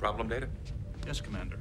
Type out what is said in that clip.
Problem data? Yes, Commander.